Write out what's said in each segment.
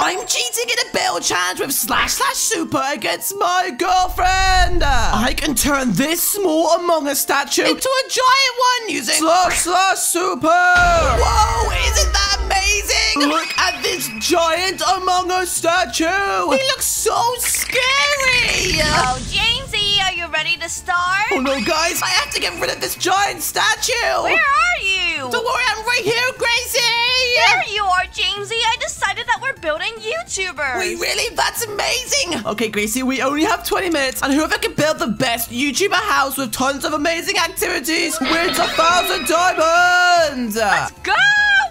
I'm cheating in a build challenge with Slash Slash Super against my girlfriend. I can turn this small Among Us statue into a giant one using Slash Slash Super. Whoa, isn't that amazing? Look at this giant Among Us statue. He looks so scary. Oh, Jamesy, are you ready to start? Oh no, guys, I have to get rid of this giant statue. Where are you? Don't worry, I'm right here, Gracie. There you are, Jamesy. I decided that we're building YouTubers. Wait, really? That's amazing. Okay, Gracie, we only have 20 minutes, and whoever can build the best YouTuber house with tons of amazing activities wins a thousand diamonds. Let's go!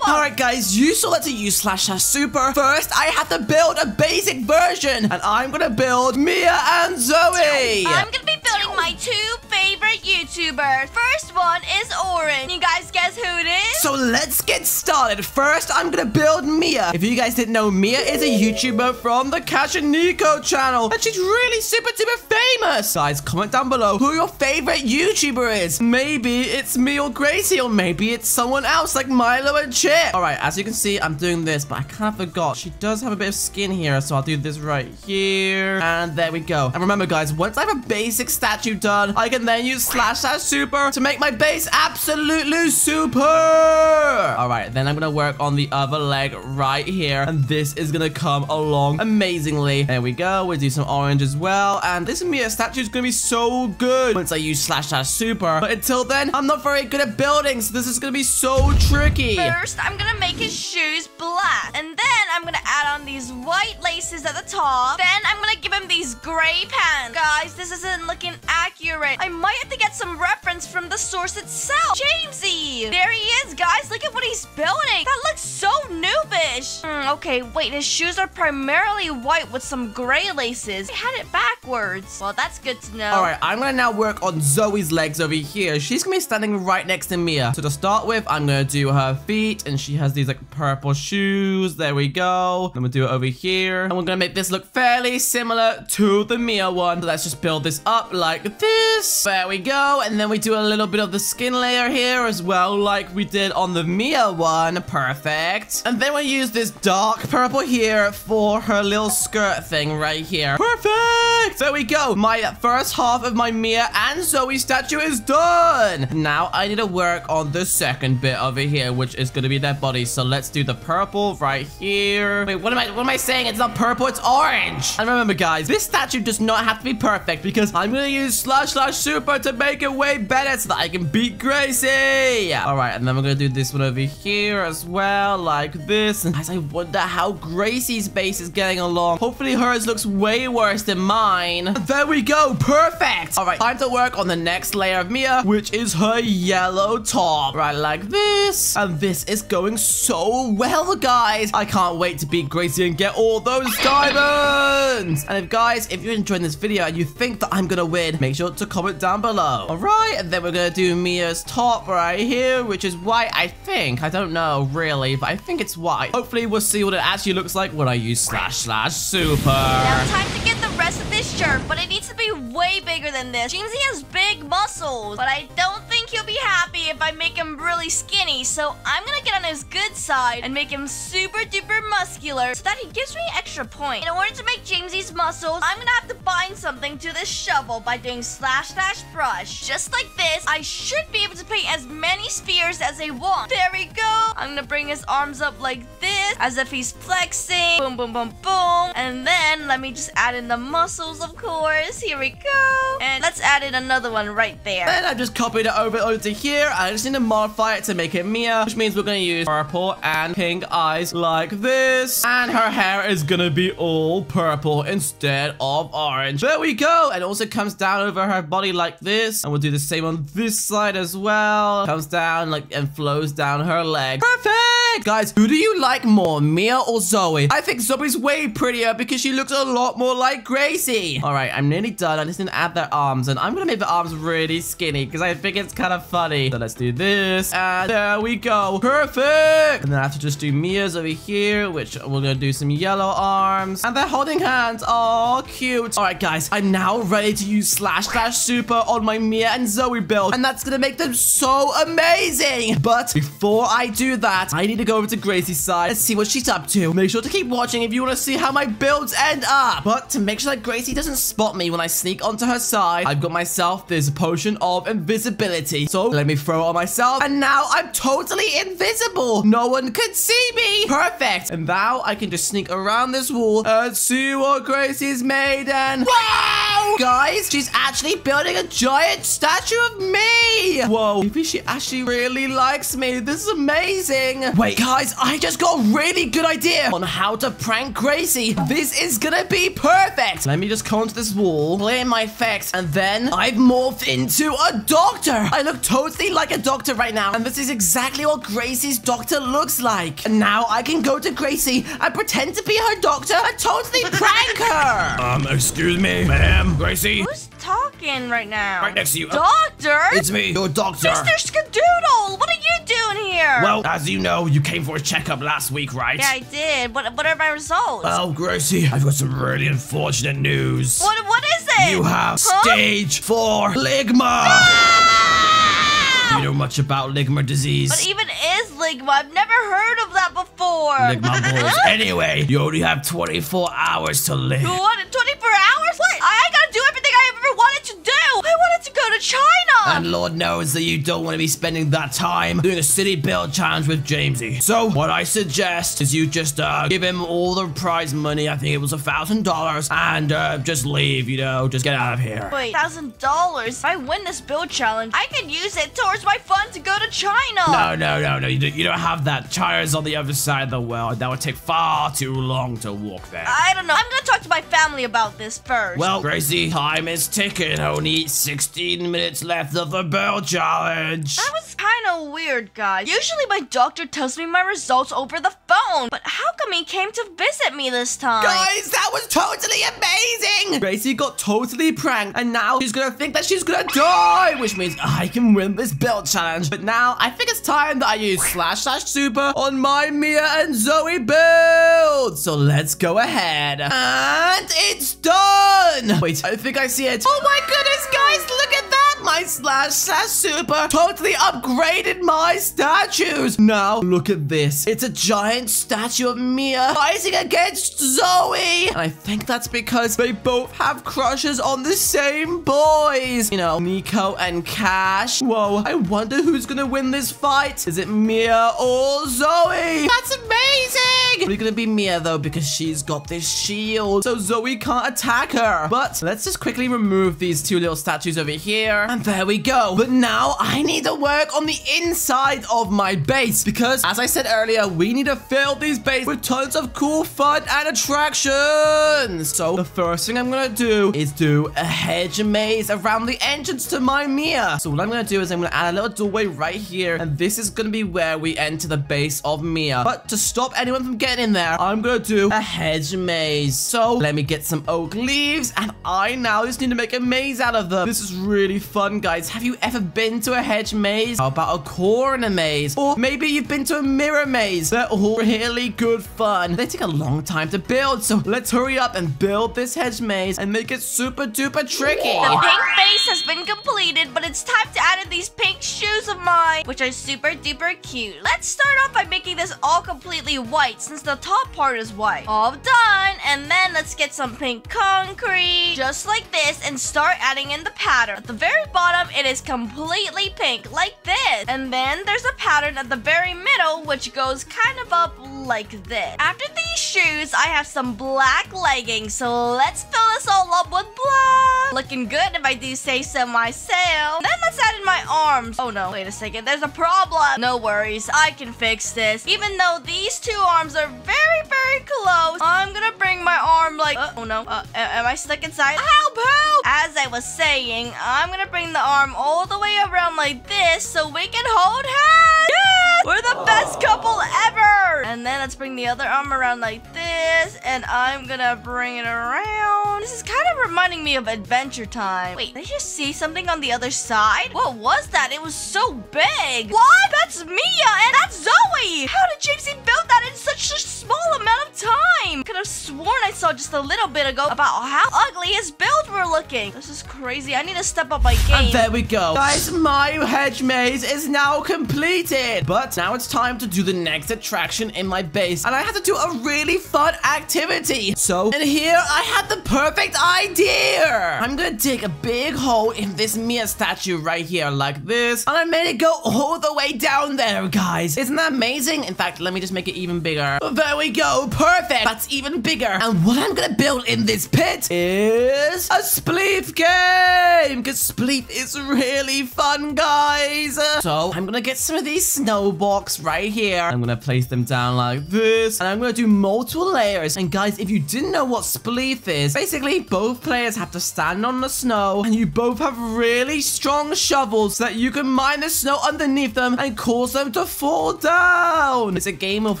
Alright guys, you saw that to use slash slash super. First, I have to build a basic version. And I'm gonna build Mia and Zoe. I'm gonna be building my two favorite YouTubers. First one is Orange. You guys guess who it is? So let's get started. First, I'm gonna build Mia. If you guys didn't know, Mia is a YouTuber from the Cash and Nico channel. And she's really super duper famous. Guys, comment down below who your favorite YouTuber is. Maybe it's me or Gracie, or maybe it's someone else like Milo and Chip. All right, as you can see, I'm doing this, but I kind of forgot. She does have a bit of skin here, so I'll do this right here. And there we go. And remember, guys, once I have a basic statue done, I can then use slash slash super to make my base absolutely super. All right, then I'm going to work on the other leg right here. And this is going to come along amazingly. There we go. We'll do some orange as well. And this Mia statue is going to be so good once I use slash slash super. But until then, I'm not very good at building, so this is going to be so tricky. I'm gonna make his shoes black. And then I'm gonna add on these white laces at the top. Then I'm gonna give him these gray pants. Guys, this isn't looking accurate. I might have to get some reference from the source itself. Jamesy! There he is, guys. Look at what he's building. That looks so noobish. Hmm, okay, wait. His shoes are primarily white with some gray laces. I had it backwards. Well, that's good to know. All right, I'm gonna now work on Zoe's legs over here. She's gonna be standing right next to Mia. So to start with, I'm gonna do her feet, and she has these like purple shoes. There we go. Then we'll do it over here, and we're gonna make this look fairly similar to the Mia one. So let's just build this up like this. There we go, and then we do a little bit of the skin layer here as well, like we did on the Mia one. Perfect. And then we use this dark purple here for her little skirt thing right here. Perfect. There we go. My first half of my Mia and Zoe statue is done. Now I need to work on the second bit over here, which is going to be their body. So let's do the purple right here. Wait, what am I, what am I saying? It's not purple, it's orange. And remember, guys, this statue does not have to be perfect because I'm to use slash slash super to make it way better so that I can beat Gracie. All right, and then we're to do this one over here as well, like this. And guys, I wonder how Gracie's base is getting along. Hopefully hers looks way worse than mine. There we go. Perfect. All right, time to work on the next layer of Mia, which is her yellow top. Right, like this. And this is going so well, guys. I can't wait to beat Gracie and get all those diamonds. And if, guys, if you're enjoying this video and you think that I'm gonna win, make sure to comment down below. All right, and then we're gonna do Mia's top right here, which is white, I think. I don't know, really, but I think it's white. Hopefully, we'll see what it actually looks like when I use slash slash super. Now time to get the rest of this shirt, but it needs to be way bigger than this. Jamesy has big muscles, but I don't think he'll be happy if I make him really skinny, so I'm gonna get on his good side and make him super duper muscular so that he gives me extra points. In order to make Jamesy's muscles, I'm gonna have to bind something to this shovel by doing slash slash brush. Just like this, I should be able to paint as many spheres as I want. There we go. I'm gonna bring his arms up like this, as if he's flexing. Boom, boom, boom, boom. And then let me just add in the muscles, of course. Here we go. And let's add in another one right there. Then I've just copied it over onto here. I just need to modify it to make it Mia, which means we're gonna use purple and pink eyes like this. And her hair is gonna be all purple instead of orange. There we go. And also comes down over her body like this. And we'll do the same on this side as well. Comes down like and flows down her leg. Perfect! Guys, who do you like more, Mia or Zoe? I think Zoe's way prettier because she looks a lot more like Gracie. All right, I'm nearly done. I just need to add their arms, and I'm gonna make the arms really skinny because I think it's kind of funny. So let's do this, and there we go. Perfect. And then I have to just do Mia's over here, which we're gonna do some yellow arms, and they're holding hands. Oh, cute. All right, guys, I'm now ready to use slash slash super on my Mia and Zoe build, and that's gonna make them so amazing. But before I do that, I need to go over to Gracie's side and see what she's up to. Make sure to keep watching if you want to see how my builds end up. But to make sure that Gracie doesn't spot me when I sneak onto her side, I've got myself this potion of invisibility. So let me throw it on myself, and now I'm totally invisible. No one could see me. Perfect. And now I can just sneak around this wall and see what Gracie's made. And wow, guys, she's actually building a giant statue of me. Whoa, maybe she actually really likes me. This is amazing. Wait, guys, I just got a really good idea on how to prank Gracie. This is gonna be perfect. Let me just come onto this wall, clear my effects, and then I've morphed into a doctor. I look totally like a doctor right now, and this is exactly what Gracie's doctor looks like. And now I can go to Gracie and pretend to be her doctor and totally prank her. Um, excuse me, ma'am, Gracie. Who's talking right now? Right next to you. Doctor? It's me, your doctor. Mr. Skadoodle! What are you doing here? Well, as you know, you came for a checkup last week, right? yeah, I did. What, what are my results? Well, Gracie, I've got some really unfortunate news. what, what is it? You have Huh? stage four ligma. Ah! You know much about ligma disease? What even is Ligma? I've never heard of that before. Ligma balls. Anyway, you only have 24 hours to live. What? 24 hours? What? I, I gotta do everything I ever wanted to do. I wanted to go to China. And Lord knows that you don't want to be spending that time doing a city build challenge with Jamesy. So what I suggest is you just uh, give him all the prize money. I think it was a thousand dollars, and uh, just leave. You know, just get out of here. Wait, thousand dollars. If I win this build challenge, I can use it towards my fund to go to China. No, no, no, no. You don't, you don't have that. China's on the other side of the world. That would take far too long to walk there. I don't know. I'm gonna talk to my family about this first. Well, Gracie, time is ticking. Only 16 minutes left of the build challenge. That was kind of weird, guys. Usually my doctor tells me my results over the phone, but how come he came to visit me this time? Guys, that was totally amazing! Gracie got totally pranked, and now she's gonna think that she's gonna die, which means I can win this build challenge. But now, I think it's time that I use slash slash super on my Mia and Zoe build. So let's go ahead. And it's done! Wait, I think I see it. Oh my goodness, guys, look at that! My slash slash super totally upgraded my statues. Now, look at this. It's a giant statue of Mia fighting against Zoe. And I think that's because they both have crushes on the same boys. You know, Nico and Cash. Whoa, I wonder who's gonna win this fight. Is it Mia or Zoe? That's amazing. Probably gonna be Mia though because she's got this shield. So Zoe can't attack her. But let's just quickly remove these two little statues over here. And there we go. But now I need to work on the inside of my base because as I said earlier, we need to fill these base with tons of cool fun and attractions. So the first thing I'm gonna do is do a hedge maze around the entrance to my Mia. So what I'm gonna do is I'm gonna add a little doorway right here and this is gonna be where we enter the base of Mia. But to stop anyone from getting in there, I'm gonna do a hedge maze. So let me get some oak leaves and I now just need to make a maze out of them. This is really fun, guys. Have you ever been to a hedge maze? How about a corner maze? Or maybe you've been to a mirror maze. They're all really good fun. They take a long time to build, so let's hurry up and build this hedge maze and make it super duper tricky. The pink base has been completed, but it's time to add in these pink shoes of mine, which are super duper cute. Let's start off by making this all completely white, since the top part is white. All done, and then let's get some pink concrete, just like this, and start adding in the pattern. At the very bottom, it is completely pink, like this. And then there's a pattern at the very middle, which goes kind of up like this. After these shoes, I have some black leggings, so let's fill this all up with black. Looking good if I do say so myself. Then let's add in my arms. Oh no, wait a second, there's a problem. No worries, I can fix this. Even though these two arms are very, very close, I'm gonna bring my arm like, uh, oh no, uh, am I stuck inside? Help, help! As I was saying, I'm gonna bring the arm all the way around like this so we can hold hands. We're the best couple ever! And then let's bring the other arm around like this. this, and I'm gonna bring it around. This is kind of reminding me of Adventure Time. Wait, did I just see something on the other side? What was that? It was so big. What? That's Mia, and that's Zoe. How did Jamesy build that in such a small amount of time? Could have sworn I saw just a little bit ago about how ugly his build were looking. This is crazy. I need to step up my game. And there we go. Guys, my hedge maze is now completed. But now it's time to do the next attraction in my base. And I have to do a really fun activity. So, and here I had the perfect idea. I'm gonna dig a big hole in this Mia statue right here like this. And I made it go all the way down there, guys. Isn't that amazing? In fact, let me just make it even bigger. Oh, there we go. Perfect. That's even bigger. And what I'm gonna build in this pit is a spleef game. Because spleef is really fun, guys. So I'm gonna get some of these snow blocks right here. I'm gonna place them down like this. And I'm gonna do multiple layers. And guys, if you didn't know what spleef is, basically both players have to stand on the snow. And you both have really strong shovels so that you can mine the snow underneath them and cause them to fall down. It's a game of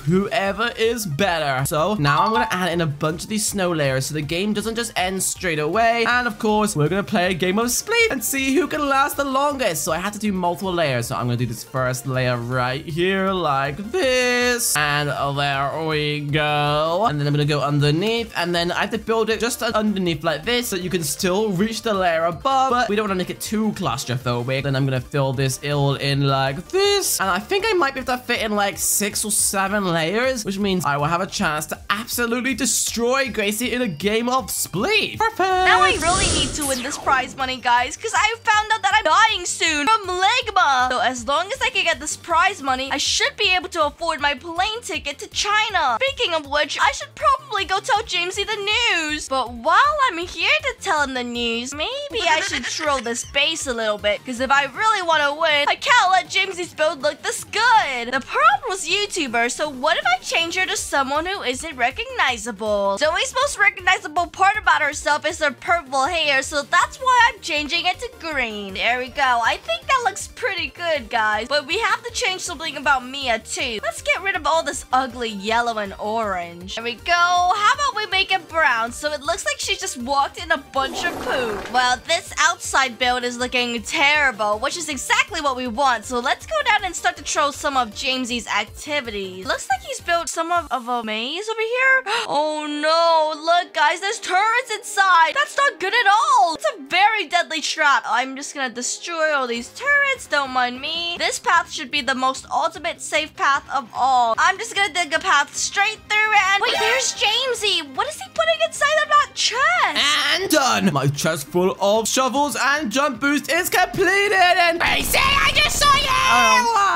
whoever is better. So now I'm gonna add in a bunch of these snow layers so the game doesn't just end straight away. And of course, we're gonna play a game of spleef and see who can last the longest. So I have to do multiple layers. So I'm gonna do this first layer right here like this. And there we go. And then I'm gonna go underneath and then I have to build it just underneath like this so you can still reach the layer above. But we don't wanna make it too claustrophobic. Then I'm gonna fill this ill in like this. And I think I might be able to fit in like six or seven layers, which means I will have a chance to absolutely destroy Gracie in a game of spleef. Perfect. Now I really need to win this prize money, guys, because I found out that I'm dying soon from Legma. So as long as I can get this prize money, I should be able to afford my plane ticket to China. Speaking of which, I should probably go tell Jamesy the news. But while I'm here to tell him the news, maybe I should troll this base a little bit. Because if I really want to win, I can't let Jamesy's build look this good. The problem was YouTuber, so what if I change her to someone who isn't recognizable? Zoe's most recognizable part about herself is her purple hair, so that's why I'm changing it to green. There we go. I think that looks pretty good, guys. But we have to change something about Mia, too. Let's get rid of all this ugly yellow and orange. There we go. How about we make it brown so it looks like she just walked in a bunch of poop? Well, this outside build is looking terrible, which is exactly what we want. So let's go down and start to troll some of Jamesy's activities. Looks like he's built some of, of a maze over here. Oh no, look guys, there's turrets inside. That's not good at all. It's a very deadly trap. I'm just gonna destroy all these turrets, don't mind me. This path should be the most ultimate safe path of all. I'm just gonna dig a path straight through and- Wait, there's Jamesy. What is he putting inside of that chest? And done. My chest full of shovels and jump boost is completed. And Gracie, I just saw you. Oh, no, no, no, no,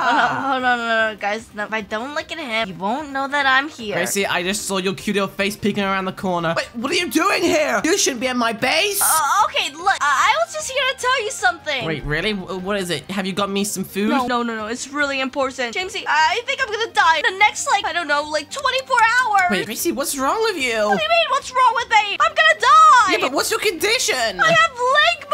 guys. If I don't look at him, he won't know that I'm here. Gracie, I just saw your cute little face peeking around the corner. Wait, what are you doing here? You shouldn't be at my base. Uh, okay, look, uh, I was just here to tell you something. Wait, really? What is it? Have you got me some food? No, no, no, no, it's really important. Jamesy, I think I'm gonna die in the next, like, I don't know, like 24 hours. Wait, Gracie, what's wrong with you? What do you mean? What's wrong with me? I'm gonna die. Yeah, but what's your condition? I have leg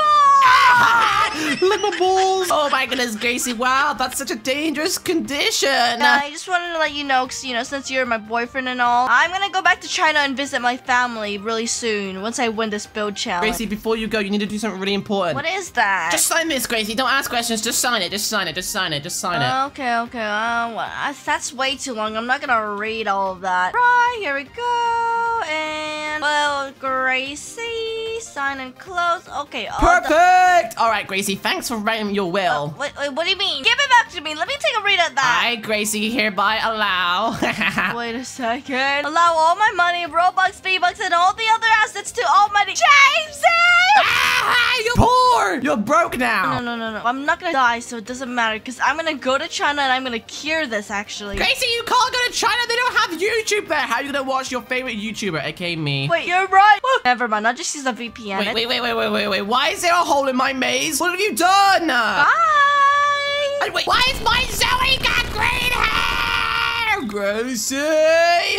balls. Lick my balls. Oh my goodness, Gracie. Wow, that's such a dangerous condition. Uh, I just wanted to let you know, cause you know, since you're my boyfriend and all, I'm gonna go back to China and visit my family really soon once I win this build challenge. Gracie, before you go, you need to do something really important. what is that? Just sign this, Gracie. Don't ask questions. Just sign it. Just sign it. Just sign it. Just sign it. Okay, okay. Uh, well, I- that's way too long. I'm not gonna read all of that. Right, here we go. And, well, Gracie, sign and close. Okay. all the- Perfect. All right, Gracie. Thanks for writing your will. Wait, wait, what do you mean? Give it back to me. Let me take a read at that. I, Gracie, hereby allow. Wait a second. Allow all my money, Robux, V-Bucks, and all the other assets to Almighty Jamesy! ah, you're poor. You're broke now. No, no, no, no. I'm not gonna die, so it doesn't matter, because I'm gonna go to China and I'm gonna cure this, actually. Gracie, you can't go to China. They don't have YouTube there. How are you gonna watch your favorite YouTuber, aka me? Wait, you're right. Never mind, I'll just use a VPN. Wait, wait, wait, wait, wait, wait, wait. Why is there a hole in my maze? What have you done? Bye! And wait, why is my Zoe got green Gracie!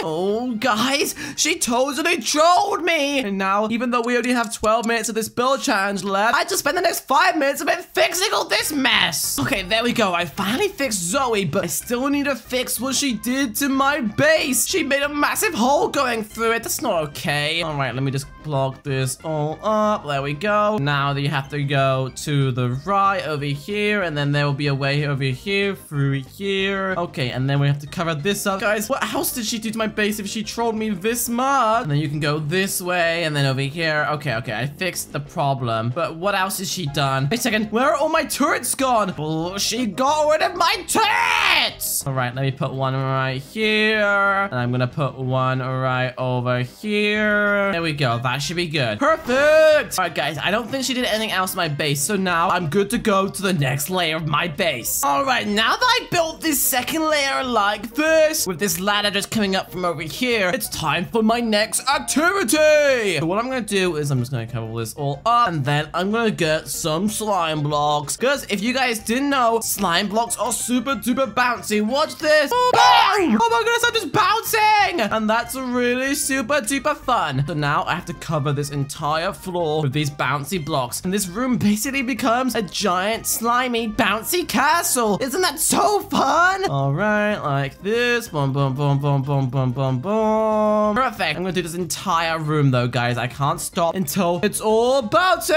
Oh, guys, she totally trolled me! And now, even though we only have 12 minutes of this build challenge left, I just spend the next 5 minutes of it fixing all this mess! Okay, there we go. I finally fixed Zoe, but I still need to fix what she did to my base. She made a massive hole going through it. That's not okay. All right, let me just block this all up. There we go. Now that you have to go to the right over here, and then there will be a way over here, through here. Okay, and then we have to cover this up. Guys, what else did she do to my base if she trolled me this much? And then you can go this way, and then over here. Okay, okay, I fixed the problem. But what else has she done? Wait a second, where are all my turrets gone? Oh, she got rid of my turrets! All right, let me put one right here, and I'm gonna put one right over here. There we go, that should be good. Perfect! All right, guys, I don't think she did anything else to my base, so now I'm good to go to the next layer of my base. All right, now that I built this second layer like this, with this ladder just coming up from over here, it's time for my next activity. So what I'm gonna do is I'm just gonna cover this all up, and then I'm gonna get some slime blocks. Because if you guys didn't know, slime blocks are super duper bouncy. Watch this. Oh, bang! Oh my goodness, I'm just bouncing! And that's really super duper fun. So now I have to cover this entire floor with these bouncy blocks. And this room basically becomes a giant, slimy, bouncy castle. Isn't that so fun? All right, like this. Boom, boom, boom, boom, boom, boom, boom, boom. Perfect. I'm gonna do this entire room though, guys. I can't stop until it's all bouncy.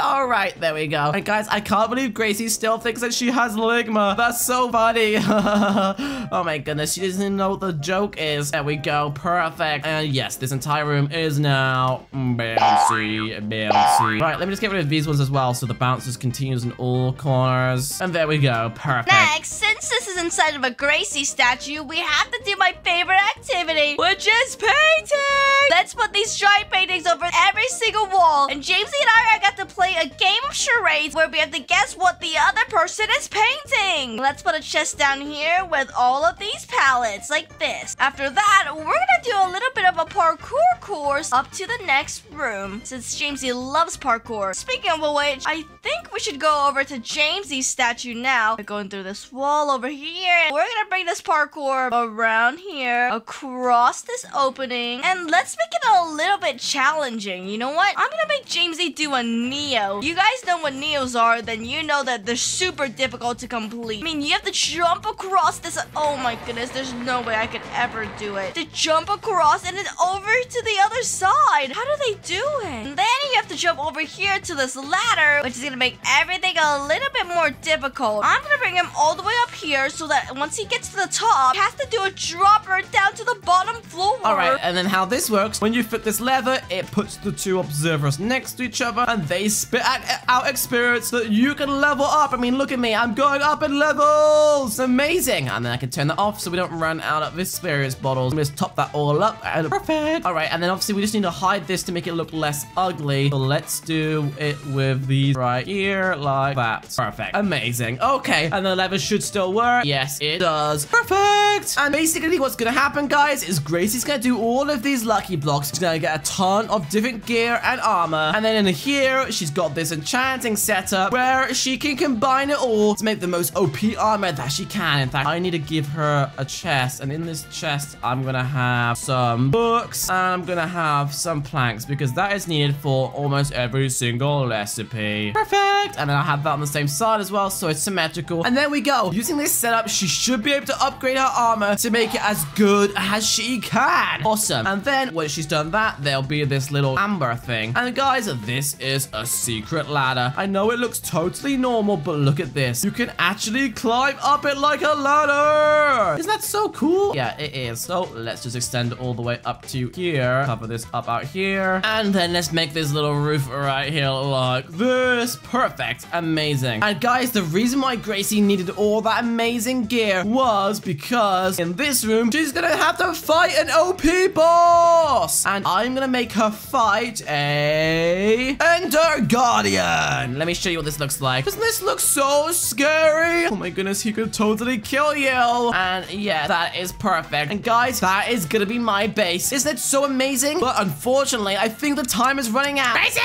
All right, there we go. And guys, I can't believe Gracie still thinks that she has Ligma. That's so funny. oh my goodness, she doesn't know what the joke is. There we go. Perfect. And yes, this entire room is now bouncy, bouncy. Right, let me just get rid of these ones as well so the bounce just continues in all corners. And there we go. Perfect. Next, since this is inside of a Gracie statue, we have to do my favorite activity, which is painting. Let's put these giant paintings over every single wall. And Jamesy and I are got to play a game of charades where we have to guess what the other person is painting. Let's put a chest down here with all of these palettes, like this. After that, we're gonna do a little bit of a parkour course up to the next room, since Jamesy loves parkour. Speaking of which, I think we should go over to Jamesy's statue now. We're going through this wall over here. We're gonna bring this parkour around here, across this opening, and let's make it a little bit challenging. You know what? I'm gonna make Jamesy do a Neo. You guys know what Neos are, then you know that they're super difficult to complete. I mean, you have to jump across this. Oh my goodness, there's no way I could ever do it. To jump across and then over to the other side. How do they do it? Then you have to jump over here to this ladder, which is gonna make everything a little bit more difficult. I'm gonna bring him all the way up here so that once he gets to the top, has to do a dropper down to the bottom floor. All right, and then how this works, when you flip this lever, it puts the two observers next to each other, and they spit out, experience so that you can level up. I mean, look at me, I'm going up in levels. Amazing. And then I can turn that off so we don't run out of experience bottles. Let's top that all up, and perfect. All right, and then obviously we just need to hide this to make it look less ugly. So let's do it with these right here, like that. Perfect. Amazing. Okay, and the lever should still work. Yes, it does. Perfect. And basically what's gonna happen, guys, is Gracie's gonna do all of these lucky blocks. She's gonna get a ton of different gear and armor. And then in here, she's got this enchanting setup where she can combine it all to make the most OP armor that she can. In fact, I need to give her a chest. And in this chest, I'm gonna have some books and I'm gonna have some planks because that is needed for almost every single recipe. Perfect. And then I'll have that on the same side as well, so it's symmetrical. And there we go. Using this setup, she should be able to upgrade her armor to make it as good as she can. Awesome. And then when she's done that, there'll be this little amber thing. And guys, this is a secret ladder. I know it looks totally normal, but look at this. You can actually climb up it like a ladder. Isn't that so cool? Yeah, it is. So let's just extend all the way up to here. Cover this up out here. And then let's make this little roof right here like this. Perfect. Amazing. And guys, the reason why Gracie needed all that amazing gear was because in this room, she's gonna have to fight an OP boss. And I'm gonna make her fight a Elder Guardian. Let me show you what this looks like. Doesn't this look so scary? Oh my goodness, he could totally kill you. And yeah, that is perfect. And guys, that is gonna be my base. Isn't it so amazing? But unfortunately, I think the time is running out. Gracie!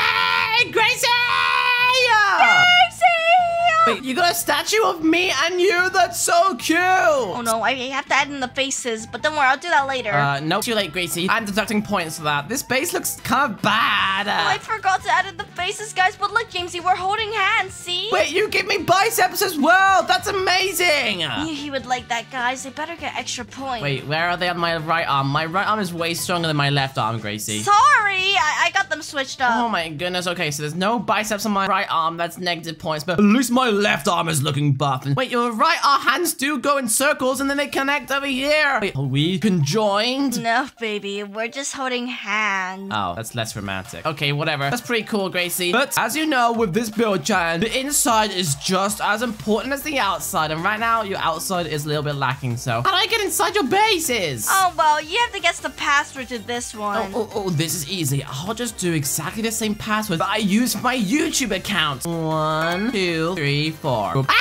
Gracie! Gracie! Wait, you got a statue of me and you? That's so cute. Oh no, I have to add in the faces, but don't worry, I'll do that later. Uh, no, too late, Gracie. I'm deducting points for that. This base looks kind of bad. Oh, I forgot to add in the faces, guys. But look, Jamesy, we're holding hands. See? Wait, you give me biceps as well. That's amazing. Knew he would like that, guys. They better get extra points. Wait, where are they on my right arm? My right arm is way stronger than my left arm, Gracie. Sorry, I, I got them switched up. Oh my goodness. Okay, so there's no biceps on my right arm. That's negative points, but at least my left arm is looking buff. And wait, your right, our hands do go in circles and then they connect over here. Wait, are we conjoined? No, baby, we're just holding hands. Oh, that's less romantic. Okay, whatever. That's pretty cool, Gracie. But as you know, with this build, Chan, the inside is just as important as the outside. And right now, your outside is a little bit lacking. So how do I get inside your bases? Oh, well, you have to guess the password to this one. Oh, oh, oh, this is easy. I'll just do exactly the same password that I use for my YouTube account. One, two, three, four. Boop.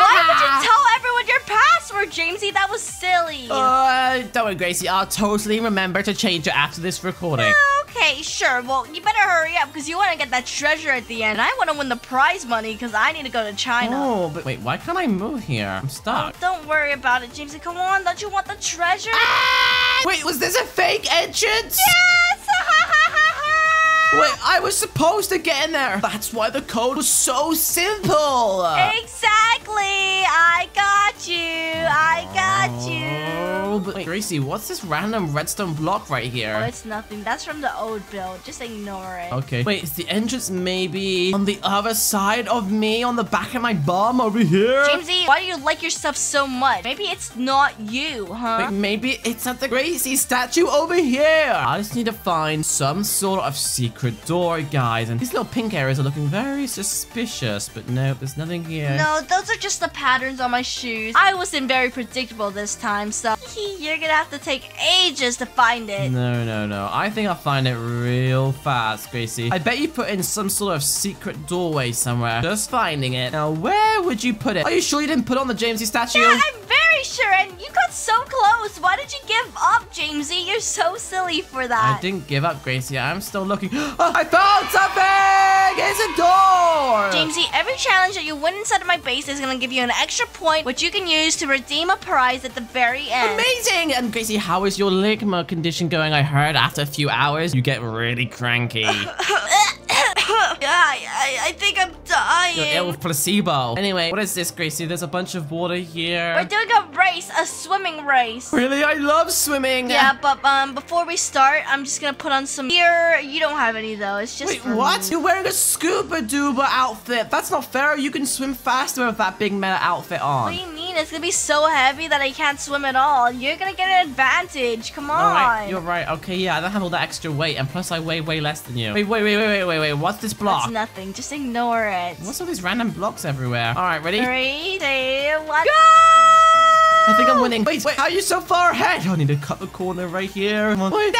Why would you tell everyone your password, Jamesy? That was silly. Uh, don't worry, Gracie. I'll totally remember to change it after this recording. Okay, sure. Well, you better hurry up because you want to get that treasure at the end. I want to win the prize money because I need to go to China. Oh, but wait, why can't I move here? I'm stuck. Don't worry about it, Jamesy. Come on, don't you want the treasure? Wait, was this a fake entrance? Yes! Wait, I was supposed to get in there. That's why the code was so simple. Exactly. I got you. I got you. Oh, but wait, Gracie, what's this random redstone block right here? Oh, it's nothing. That's from the old build. Just ignore it. Okay. Wait, is the entrance maybe on the other side of me, on the back of my bum over here? Jamesy, why do you like your stuff so much? Maybe it's not you, huh? Wait, maybe it's at the Gracie statue over here. I just need to find some sort of secret door, guys. And these little pink areas are looking very suspicious. But no, there's nothing here. No, those are just the patterns on my shoes. I wasn't very predictable this time, so you're gonna have to take ages to find it. No, no, no. I think I'll find it real fast, Gracie. I bet you put in some sort of secret doorway somewhere. Just finding it. Now, where would you put it? Are you sure you didn't put on the Jamesy statue? Yeah, I'm very sure, and you got so close. Why did you give up, Jamesy? You're so silly for that. I didn't give up, Gracie. I'm still looking. Oh, I found something! It's a door! Jamesy, every challenge that you win inside of my base is gonna give you an extra point, which you can use to redeem a prize at the very end. Amazing! And Gracie, how is your ligma condition going? I heard after a few hours, you get really cranky. I, I, I think I'm dying. You're ill with placebo. Anyway, what is this, Gracie? There's a bunch of water here. We're doing a race, a swimming race. Really? I love swimming. Yeah, but um, before we start, I'm just gonna put on some gear. You don't have any though. It's just Wait, what? me. You're wearing a scuba duba outfit. That's not fair. You can swim faster with that big meta outfit on. What do you mean? It's gonna be so heavy that I can't swim at all. You're gonna get an advantage. Come on. All right, you're right. Okay, yeah, I don't have all that extra weight, and plus I weigh way less than you. Wait, wait, wait, wait, wait, wait, wait. What's this block? That's nothing. Just ignore it. What's all these random blocks everywhere? All right, ready? Three, two, one, go! I think I'm winning. Wait, wait, how are you so far ahead? I need to cut the corner right here. Come on. Wait,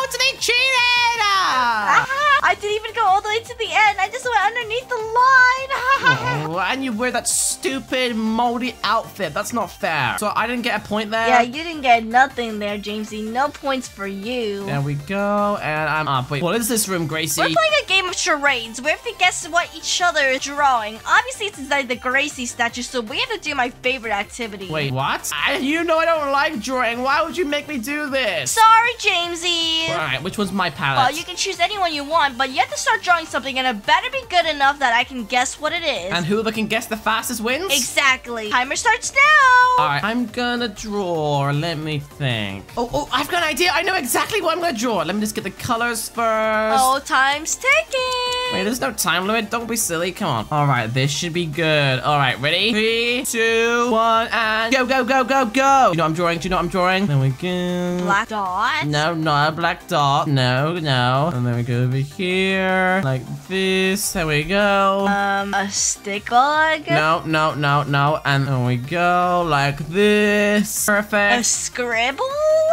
no! You totally cheated! Ah, I didn't even go all the way to the end. I just went underneath the line. Oh, and you wear that stupid moldy outfit. That's not fair. So I didn't get a point there. yeah, you didn't get nothing there, Jamesy. No points for you. There we go, and I'm up. Wait, what is this room, Gracie? We're playing a game of charades. We have to guess what each other is drawing. Obviously, it's inside the Gracie statue, so we have to do my favorite activity. Wait, what? I, you know I don't like drawing. Why would you make me do this? Sorry, Jamesy. All right, which one's my palette? Well, you can choose anyone you want, but you have to start drawing something, and it better be good enough that I can guess what it is. and whoever can guess the fastest wins? exactly. Timer starts now. All right, I'm gonna draw. Let me think. Oh, oh, I've got an idea. I know exactly what I'm gonna draw. Let me just get the colors first. Oh, time's ticking. Wait, there's no time limit. Don't be silly. Come on. All right, this should be good. All right, ready? Three, two, one, and go, go, go, go, go. Do you know what I'm drawing? Do you know what I'm drawing? There we go. Black dot. No, not a black dot. No, no. And then we go over here, like this. There we go. Um, a stick on. No, no, no, no. And there we go, like this. Perfect. A scribble.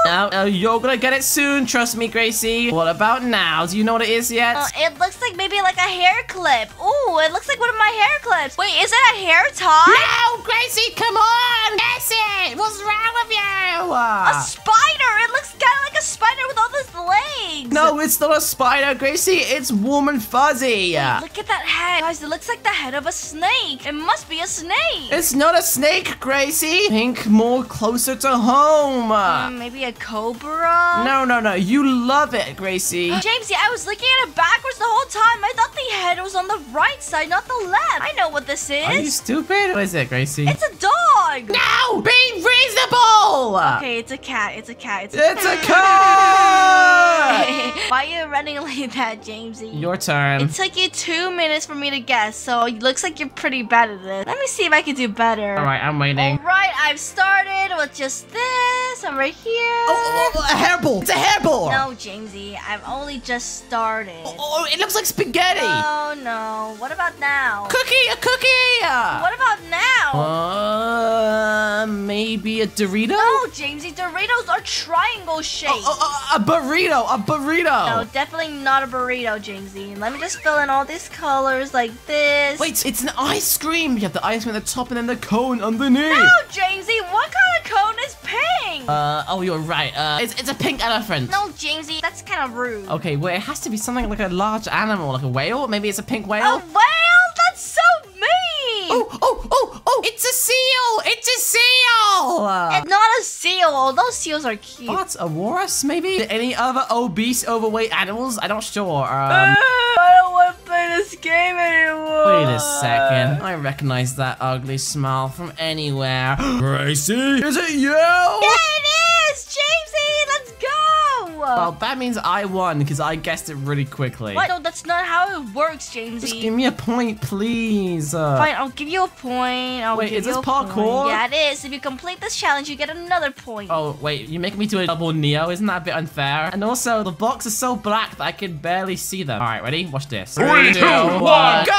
Now, uh, you're gonna get it soon, trust me, Gracie. What about now? Do you know what it is yet? Uh, it looks like maybe like a hair clip. Ooh, it looks like one of my hair clips. Wait, is it a hair tie? no, Gracie, come on! Guess it! What's wrong with you? A spider! It looks kind of like a spider with all those legs. No, it's not a spider, Gracie. It's warm and fuzzy. Look at that head. Guys, it looks like the head of a snake. It must be a snake. It's not a snake, Gracie. Think more closer to home. Mm, maybe a cobra? No, no, no. You love it, Gracie. Jamesy, I was looking at it backwards the whole time. I thought the head was on the right side, not the left. I know what this is. Are you stupid? What is it, Gracie? It's a dog. No! Be reasonable! Okay, it's a cat. It's a cat. It's a It's a cat! Why are you running like that, Jamesy? Your turn. It took you two minutes for me to guess, so it looks like you're pretty bad at this. Let me see if I can do better. All right, I'm waiting. Alright, I've started with just this. I'm right here. Oh, oh, oh, a hairball! It's a hairball! No, Jamesy, I've only just started. Oh, it looks like spaghetti! Oh no. What about now? Cookie! A cookie! What about now? Uh, maybe a Dorito? No, Jamesy, Doritos are triangle shaped. Oh, oh, a burrito! A burrito! No, definitely not a burrito, Jamesy. Let me just fill in all these colors like this. Wait, it's an ice cream! You have the ice cream at the top and then the cone underneath! No, Jamesy, what kind of cone is pink? Uh, oh, you're right. Uh, it's, it's a pink elephant. no, Jamesy, that's kind of rude. Okay, well, it has to be something like a large animal, like a whale. Maybe it's a pink whale. A whale. That's so mean! Oh, oh, oh, seal! It's a seal! It's not a seal. Those seals are cute. What? A walrus, maybe? Any other obese, overweight animals? I'm not sure. Um, I don't want to play this game anymore. wait a second. I recognize that ugly smile from anywhere. Gracie, is it you? Yeah, Well, that means I won because I guessed it really quickly. What? No, that's not how it works, Jamesy. Just give me a point, please. Uh, Fine, I'll give you a point. I'll Wait, give is you this a point. parkour? Yeah, it is. If you complete this challenge, you get another point. Oh, wait, you make me do a double Neo. Isn't that a bit unfair? And also, the blocks are so black that I can barely see them. All right, ready? Watch this. Three, two, one. Go!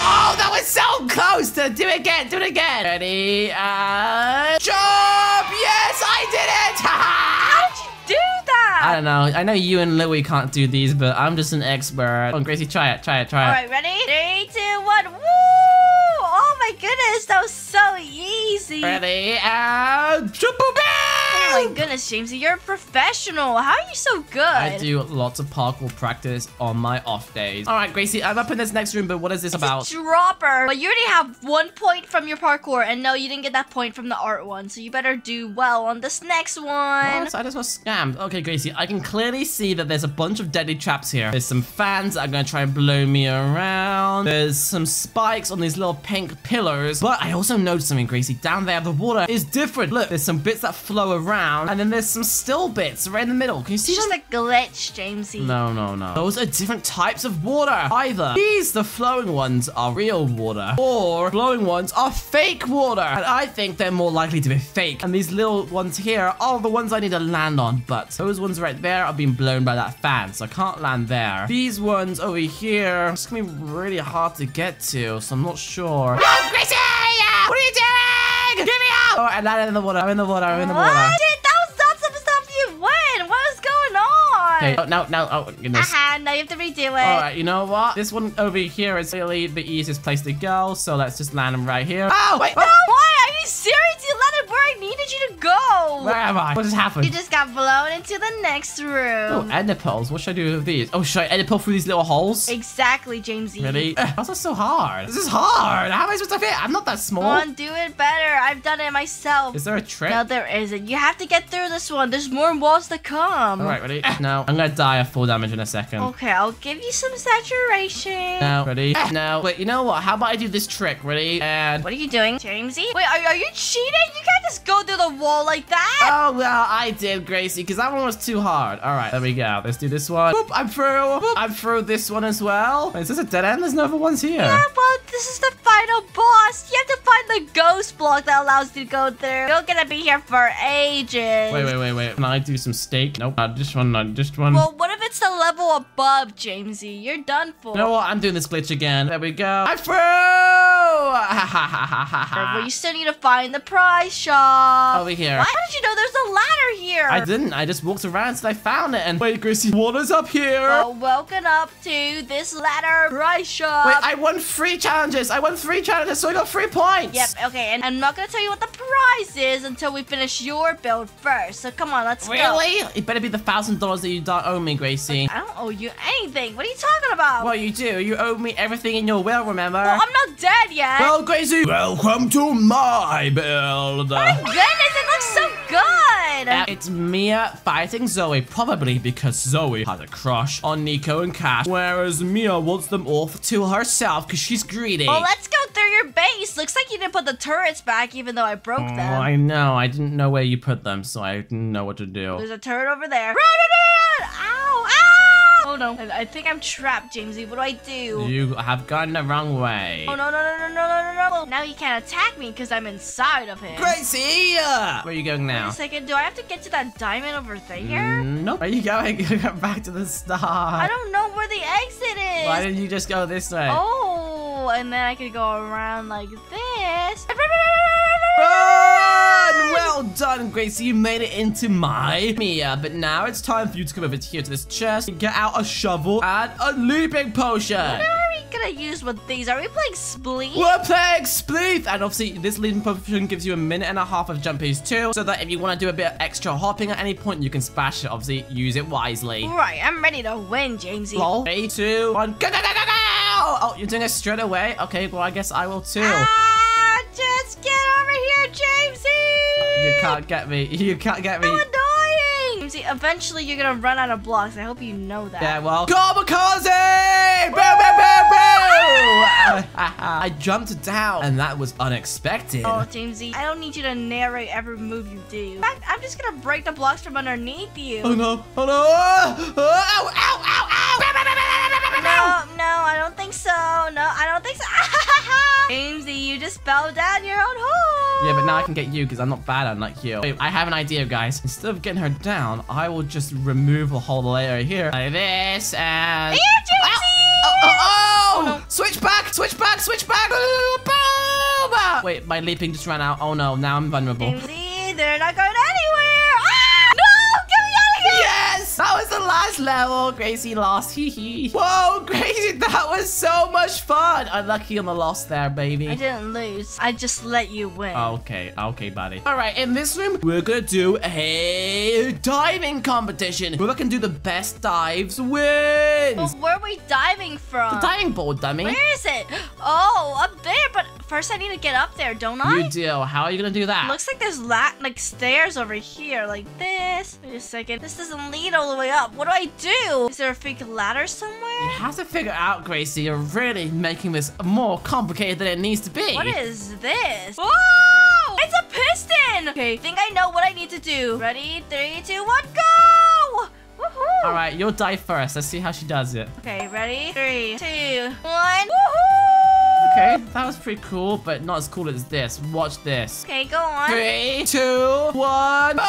Oh, that was so close to do it again. Do it again. Ready? Uh, jump! Yes, I did it! I don't know. I know you and Louie can't do these, but I'm just an expert. Oh, Gracie, try it. Try it. Try it. All right, ready? Three, two, one. Woo! Oh my goodness, that was so easy. Ready? Uh, jump, boom, Oh my goodness, Jamesy, you're a professional. How are you so good? I do lots of parkour practice on my off days. All right, Gracie, I'm up in this next room, but what is this It's about? a dropper. But you already have one point from your parkour, and no, you didn't get that point from the art one. So you better do well on this next one. What? I just was scammed. Okay, Gracie, I can clearly see that there's a bunch of deadly traps here. There's some fans that are gonna try and blow me around. There's some spikes on these little pink pillars. But I also noticed something, Gracie. Down there, the water is different. Look, there's some bits that flow around, and then there's some still bits right in the middle. Can you see It's just them? a glitch, Jamesy. No, no, no. Those are different types of water. Either these, the flowing ones, are real water, or flowing ones are fake water. And I think they're more likely to be fake. And these little ones here are the ones I need to land on. But those ones right there are being blown by that fan, so I can't land there. These ones over here, it's gonna be really hard to get to, so I'm not sure. No, Gracie! What are you doing? Get me out! Oh, I landed in the water. I'm in the water. I'm in the what? water. Okay, oh, no, no, oh, goodness. Aha, now you have to redo it. All right, you know what? This one over here is really the easiest place to go, so let's just land him right here. Oh, wait, No, oh. why? Are you serious? You landed where I needed you to go. where am I? What just happened? You just got blown into the next room. Oh, ender pearls. What should I do with these? Oh, should I ender pearl through these little holes? Exactly, Jamesy. Ready? Eh, How's that so hard? This is hard. How am I supposed to fit? I'm not that small. Come on, do it better. I've done it myself. Is there a trick? No, there isn't. You have to get through this one. There's more walls to come. All right, ready? Eh, No, I'm gonna die of full damage in a second. Okay, I'll give you some saturation. No, ready? Eh, No, wait. You know what? How about I do this trick? Ready? And What are you doing, Jamesy? Wait, are, are you cheating? You can't just go through the wall like that. Oh, well, I did, Gracie, because that one was too hard. All right, there we go. Let's do this one. Boop, I'm through. Boop, I'm through this one as well. Wait, is this a dead end? There's no other ones here. Yeah, well, this is the final boss. You have to find the ghost block that allows you to go through. You're gonna be here for ages. Wait, wait, wait, wait. Can I do some steak? Nope. Not this one, not this one. Well, what if it's the level above, Jamesy? You're done for. you know what? I'm doing this glitch again. There we go. I'm through! But you still need to find the prize shop. Over here. Why did you know there's a ladder here? I didn't. I just walked around until I found it. And wait, Gracie, what is up here? Well, welcome up to this ladder prize shop. Wait, I won three challenges. I won three challenges, so I got three points. Yep, okay, and I'm not gonna tell you what the prize is until we finish your build first. So come on, let's go. Really? It better be the thousand dollars that you don't owe me, Gracie. I don't owe you anything. What are you talking about? Well, you do. You owe me everything in your will, remember? Well, I'm not dead yet. Well, Gracie, welcome to my build. Goodness, it looks so good. Uh, it's Mia fighting Zoe, probably because Zoe has a crush on Nico and Cash, whereas Mia wants them all to herself because she's greedy. well, let's go through your base. Looks like you didn't put the turrets back, even though I broke them. Oh, them. I know. I didn't know where you put them, so I didn't know what to do. There's a turret over there. Run, run, run! Ow, ow! No, I I think I'm trapped, Jamesy. What do I do? You have gone the wrong way. Oh no, no, no, no, no, no, no, no. Now he can't attack me because I'm inside of him. Gracie! Where are you going now? Wait a second, do I have to get to that diamond over there? Mm, Nope. Where are you going? Go back to the start. I don't know where the exit is. Why didn't you just go this way? Oh, and then I could go around like this. Well done, Gracie. You made it into my Mia. But now it's time for you to come over here to this chest, and get out a shovel and a leaping potion. What are we gonna use with these? Are we playing Spleen? We're playing Spleef! And obviously, this leaping potion gives you a minute and a half of jump jumpies too, so that if you want to do a bit of extra hopping at any point, you can splash it. Obviously, use it wisely. Right, I'm ready to win, Jamesy. Lol. Three, two, one, go, go, go, go, go! Oh, you're doing it straight away? Okay, well, I guess I will too. Ah, just get over here, Jamesy! You can't get me. You can't get me. Jamesy, eventually you're gonna run out of blocks. I hope you know that. Yeah, well, Kamikaze! Boom, boom, boom, boom! I jumped down, and that was unexpected. Oh, Jamesy, I don't need you to narrate every move you do. In fact, I'm just gonna break the blocks from underneath you. Oh no! Oh no! Oh, ow! Ow! Ow! Ow! No, no, I don't think so. No, I don't think so. Jamesy, you just fell down your own hole. Yeah, but now I can get you because I'm not bad unlike you. Wait, I have an idea, guys. Instead of getting her down, I will just remove a whole layer here, like this, and. Here, Jamesy! Oh, oh, oh! Oh. Switch back! Switch back! Switch back! Wait, my leaping just ran out. Oh no, now I'm vulnerable. Jamesy, they're not going anywhere. That was the last level. Gracie lost. Hee hee. Whoa, Gracie, that was so much fun. Unlucky on the loss there, baby. I didn't lose. I just let you win. Okay, okay, buddy. All right, in this room, we're gonna do a diving competition. Whoever can do the best dives wins. Well, where are we diving from? The diving board, dummy. Where is it? Oh, a there. First I need to get up there, don't I? You do. How are you gonna do that? Looks like there's like stairs over here, like this. Wait a second. This doesn't lead all the way up. What do I do? Is there a fake ladder somewhere? You have to figure out, Gracie. You're really making this more complicated than it needs to be. What is this? Whoa! It's a piston! Okay, think I know what I need to do. Ready? Three, two, one, go! Woohoo! All right, you'll die first. Let's see how she does it. Okay, ready? Three, two, one. Woohoo! Okay, that was pretty cool, but not as cool as this. Watch this. Okay, go on. Three, two, one. Whoa!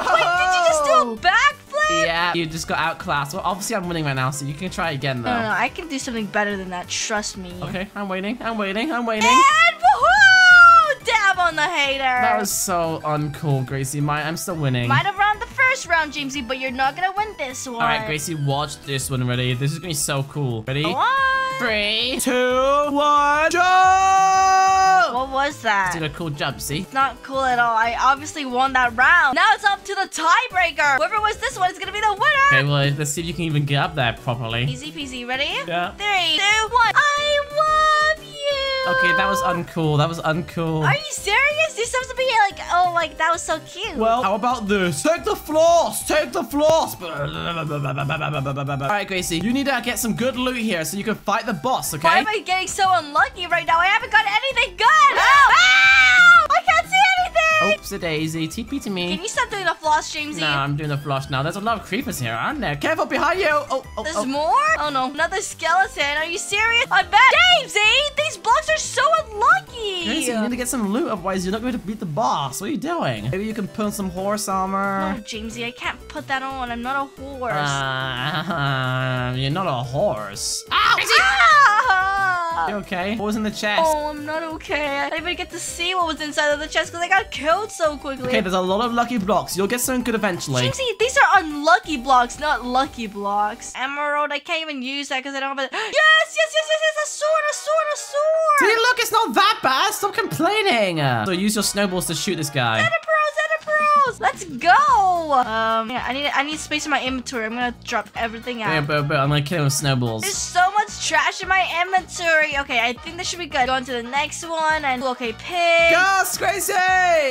Oh! Wait, did you just do a backflip? Yeah, you just got outclassed. Well, obviously I'm winning right now, so you can try again though. No, no, no, I can do something better than that. Trust me. Okay, I'm waiting. I'm waiting. I'm waiting. And woohoo! Dab on the hater. That was so uncool, Gracie. My, I'm still winning. Might have run the first round, Jamesy, but you're not gonna win this one. All right, Gracie, watch this one. Ready? This is gonna be so cool. Ready? Go on. Three, two, one, jump! What was that? Did a cool jump. See? It's not cool at all. I obviously won that round. Now it's up to the tiebreaker. Whoever wins this one is gonna be the winner. Okay, well, let's see if you can even get up there properly. Easy peasy. Ready? Yeah. Three, two, one. I love you. Okay, that was uncool. That was uncool. Are you serious? You're supposed to be like, oh, like that was so cute. Well, how about this? Take the floss! Take the floss! Alright, Gracie, you need to get some good loot here so you can fight the boss, okay? Why am I getting so unlucky right now? I haven't got anything good. Ow! Ow! Ah! I can't see anything. Oops, a daisy. TP to me. Can you stop doing the floss, Jamesy? No, I'm doing the floss now. There's a lot of creepers here, aren't there? Careful behind you! Oh, oh, There's oh. more? Oh no, another skeleton. Are you serious? I bet. Jamesy, these blocks are so unlucky. Gracie, you need to get some loot, otherwise you're not going to beat the boss. What are you doing? Maybe you can put on some horse armor. No, Jamesy, I can't put that on. I'm not a horse. Uh, you're not a horse. Ow! Ah! You okay? What was in the chest? Oh, I'm not okay. I didn't even get to see what was inside of the chest because I got killed so quickly. Okay, there's a lot of lucky blocks. You'll get something good eventually. Jinxie, these are unlucky blocks, not lucky blocks. Emerald, I can't even use that because I don't have a. Yes, yes, yes, yes, yes, a sword, a sword, a sword. See, look, it's not that bad. Stop complaining. So use your snowballs to shoot this guy. Pearls, ender pearls. Let's go. Um, yeah, I need I need space in my inventory. I'm gonna drop everything Yeah, out. but, but I'm gonna kill him with snowballs. There's so much trash in my inventory. Okay, I think this should be good. Go on to the next one and okay, pig. Gus, Gracie!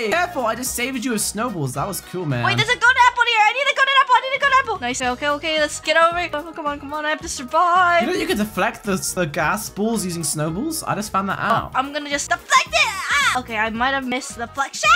Careful, I just saved you with snowballs. That was cool, man. Wait, there's a golden apple here. I need a golden apple. I need a golden apple. Nice. Okay, okay, let's get over it. Oh, come on, come on. I have to survive. you know you can deflect the, the gas balls using snowballs? I just found that out. I'm gonna just deflect it. Ah! Okay, I might have missed the deflection.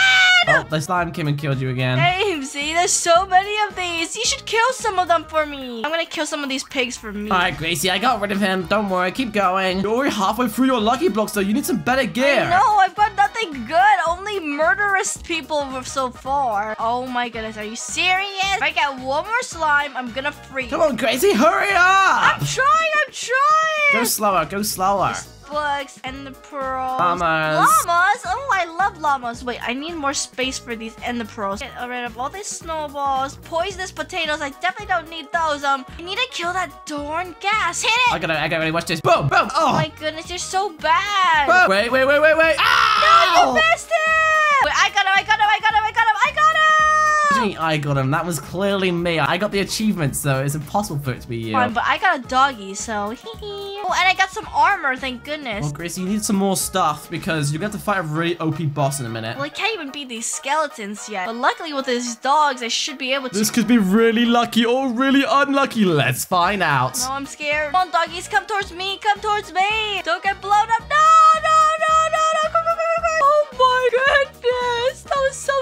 Oh, the slime came and killed you again. Jamesy, there's so many of these. You should kill some of them for me. I'm gonna kill some of these pigs for me. Alright, Gracie, I got rid of him. Don't worry, keep going. You're already halfway through your lucky blocks, though. You need some better gear. No, I've got nothing good. Only murderous people so far. Oh my goodness, are you serious? If I get one more slime, I'm gonna freeze. Come on, Gracie, hurry up! I'm trying, I'm trying. Go slower, go slower. Books ender pearls. Llamas. Llamas? Oh, I love llamas. Wait, I need more space for these ender pearls. Get rid of all these snowballs. Poisonous potatoes. I definitely don't need those. Um, I need to kill that darn gas. Hit it. I gotta, I gotta really watch this. Boom, boom. Oh Oh, my goodness, you're so bad. Boom. Wait, wait, wait, wait, wait. No, Ow! you missed it! Wait, I got him, I got him, I got him, I got him, I got him! I got him. That was clearly me. I got the achievements, though. It's impossible for it to be you. Fine, but I got a doggy, so hee hee. Oh, and I got some armor, thank goodness. Well, Gracie, you need some more stuff because you're going to have to fight a really OP boss in a minute. Well, I can't even beat these skeletons yet. But luckily with these dogs, I should be able to. This could be really lucky or really unlucky. Let's find out. No, I'm scared. Come on, doggies, come towards me, come towards me. Don't get blown up. No, no, no, no, no. Come, come, come, come. Oh my goodness. That was so.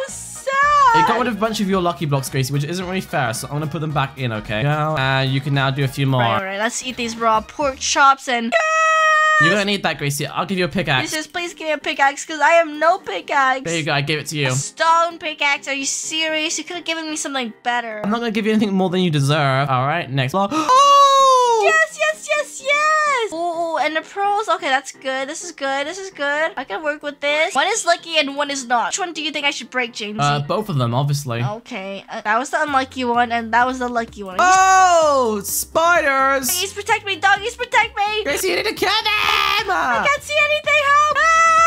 It got rid of a bunch of your lucky blocks, Gracie, which isn't really fair, so I'm gonna put them back in, okay? Now, uh, you can now do a few more. Right, all right, let's eat these raw pork chops and. You're gonna need that, Gracie. I'll give you a pickaxe. Jesus, please give me a pickaxe because I have no pickaxe. There you go, I gave it to you. A stone pickaxe? Are you serious? You could have given me something better. I'm not gonna give you anything more than you deserve. Alright, next block. Yes, yes, yes, yes. Ooh, ender pearls. Okay, that's good. This is good. This is good. I can work with this. One is lucky and one is not. Which one do you think I should break, Jamesy? Uh, both of them, obviously. okay, uh, that was the unlucky one, and that was the lucky one. Oh! Spiders! Doggies, protect me. Doggies, protect me. Gracie, you need to kill them! I can't see anything. Help! Ah, help!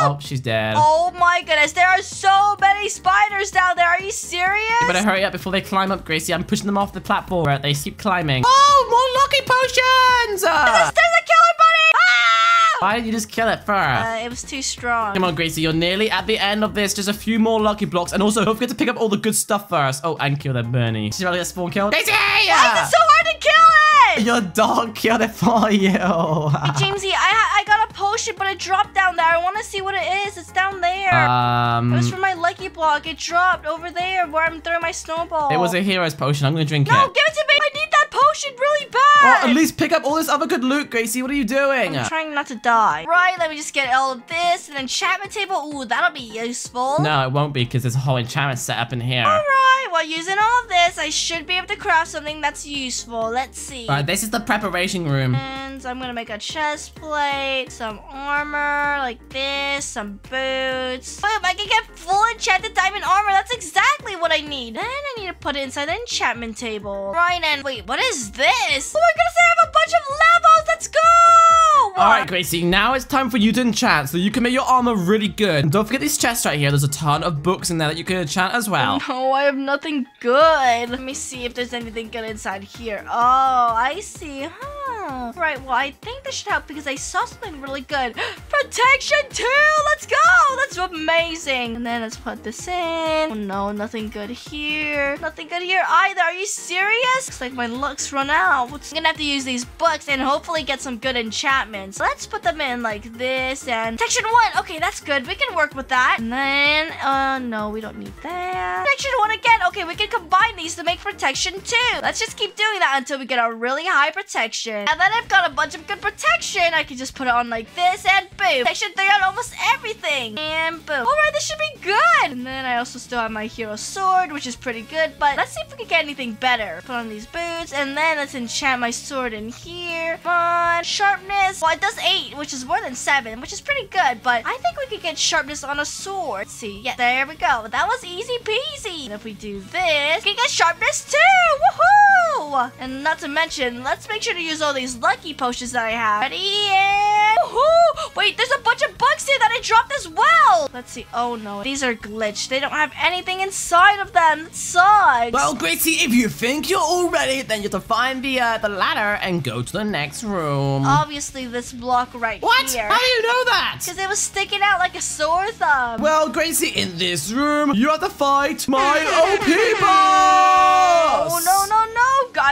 Oh, she's dead. Oh my goodness, there are so many spiders down there. Are you serious? You better hurry up before they climb up, Gracie. I'm pushing them off the platform. Right, they keep climbing. Oh, more lucky potions! There's, there's a killer bunny! Ah! Why didn't you just kill it first? Uh, it was too strong. Come on, Gracie, you're nearly at the end of this. Just a few more lucky blocks. And also, don't forget to pick up all the good stuff first. Oh, and kill that Bernie. She's about to get spawn killed. Gracie! Why is it so hard to kill it? Your dog killed it for you. Hey, Jamesy, I ha- I got a potion, but it dropped down there. I want to see what it is. It's down there. um, it was from my lucky block. It dropped over there where I'm throwing my snowball. it was a hero's potion. I'm gonna drink No, it. No, give it to me. Potion really Well, bad. at least pick up all this other good loot, Gracie. What are you doing? I'm trying not to die. Right, let me just get all of this. An enchantment table. Ooh, that'll be useful. No, it won't be because there's a whole enchantment set up in here. Alright, while using all of this, I should be able to craft something that's useful. Let's see. Alright, this is the preparation room. And I'm gonna make a chest plate, some armor like this, some boots. Oh, Boom, I can get full enchanted diamond armor. That's exactly what I need. Then I need to put it inside the enchantment table. Right, and wait, what is this? Oh my goodness, I have a bunch of levels. Let's go! Alright, Gracie, now it's time for you to enchant so you can make your armor really good. And don't forget these chests right here. There's a ton of books in there that you can enchant as well. No, I have nothing good. Let me see if there's anything good inside here. Oh, I see. Huh. Right, well, I think this should help because I saw something really good. Protection 2! Let's go! That's amazing. And then let's put this in. Oh, no, nothing good here. Nothing good here either. Are you serious? Looks like my luck's run out. I'm gonna have to use these books and hopefully get some good enchantments. Let's put them in like this and protection 1. Okay, that's good. We can work with that. And then, uh, no, we don't need that. Protection 1 again. Okay, we can combine these to make protection 2. Let's just keep doing that until we get a really high protection. Now that I've got a bunch of good protection, I can just put it on like this and boom. Protection 3 on almost everything. And boom. Alright, this should be good. And then I also still have my hero sword, which is pretty good. But let's see if we can get anything better. Put on these boots. And then let's enchant my sword in here. Come on. Sharpness. Well, it does 8, which is more than 7, which is pretty good. But I think we could get sharpness on a sword. Let's see. Yeah, there we go. That was easy peasy. And if we do this, we can get sharpness too. Woohoo! And not to mention, let's make sure to use all these lucky potions that I have. Ready? And... Woohoo! Wait, there's a bunch of bugs here that I dropped as well. Let's see. Oh no, these are glitched. They don't have anything inside of them. That sucks. Well, Gracie, if you think you're all ready, then you have to find the uh, the ladder and go to the next room. Obviously, this block right what? here. What? How do you know that? Because it was sticking out like a sore thumb. Well, Gracie, in this room, you have to fight my OP boss! Oh, no.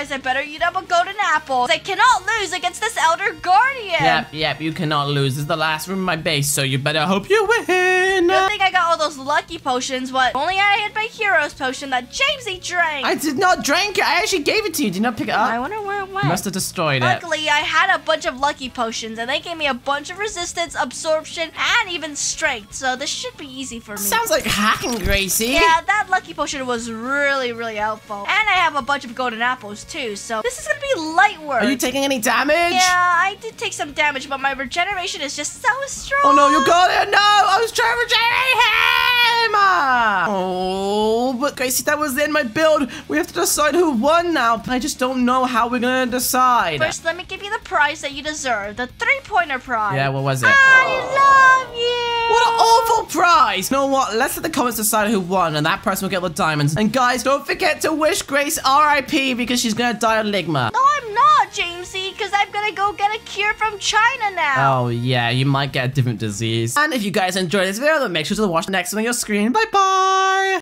Guys, I better eat up a golden apple. I cannot lose against this Elder Guardian. Yep, yep, you cannot lose. This is the last room of my base, so you better hope you win. Good thing I got all those lucky potions, but only I had my hero's potion that Jamesy drank. I did not drink it. I actually gave it to you. Did you not pick it up? I wonder where it went. Must have destroyed it. Luckily, I had a bunch of lucky potions, and they gave me a bunch of resistance, absorption, and even strength. So this should be easy for me. Sounds like hacking, Gracie. yeah, that lucky potion was really, really helpful. And I have a bunch of golden apples too, so this is gonna be light work. Are you taking any damage? Yeah, I did take some damage, but my regeneration is just so strong. Oh no, you got it! No! I was trying to regenerate him! Oh, but Gracie, that was in my build. We have to decide who won now. I just don't know how we're gonna decide. First, let me give you the prize that you deserve, the three-pointer prize. Yeah, what was it? I love you. What an awful prize! You know what? Let's let the comments decide who won, and that person will get the diamonds. And guys, don't forget to wish Grace RIP because she's gonna die of Ligma. No, I'm not, Jamesy, because I'm gonna go get a cure from China now. Oh, yeah, you might get a different disease. And if you guys enjoyed this video, then make sure to watch the next one on your screen. Bye-bye!